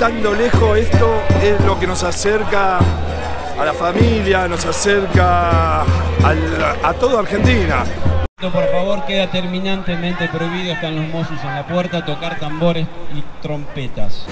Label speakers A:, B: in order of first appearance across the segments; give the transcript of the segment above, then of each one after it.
A: estando lejos, esto es lo que nos acerca a la familia, nos acerca a toda Argentina.
B: Por favor, queda terminantemente prohibido, están los mozos en la puerta, tocar tambores y trompetas.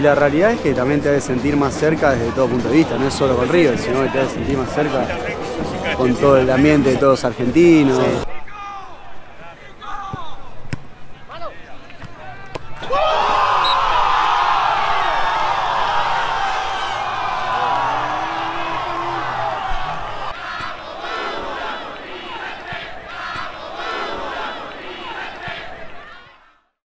C: Y la realidad es que también te debes sentir más cerca desde todo punto de vista, no es solo con River, sino que te debes sentir más cerca con todo el ambiente de todos argentinos.